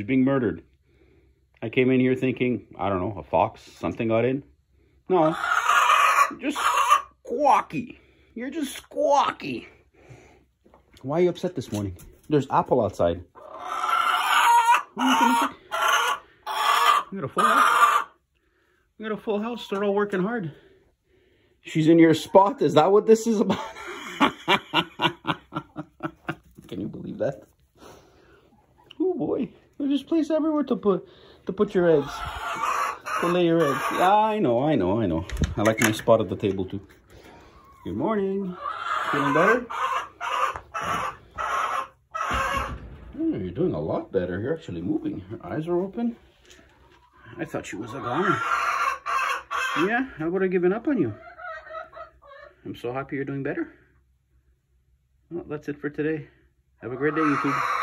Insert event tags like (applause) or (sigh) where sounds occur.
She's being murdered. I came in here thinking, I don't know, a fox, something got in. No, (gasps) just squawky. You're just squawky. Why are you upset this morning? There's Apple outside. We got a full house. We got a full house. They're all working hard. She's in your spot. Is that what this is about? (laughs) Can you believe that? Oh boy. There's just place everywhere to put to put your eggs. To lay your eggs. Yeah, I know, I know, I know. I like my spot at the table too. Good morning. Feeling better? Oh, you're doing a lot better. You're actually moving. Her eyes are open. I thought she was a goner. Yeah, I would have given up on you. I'm so happy you're doing better. Well, that's it for today. Have a great day, YouTube.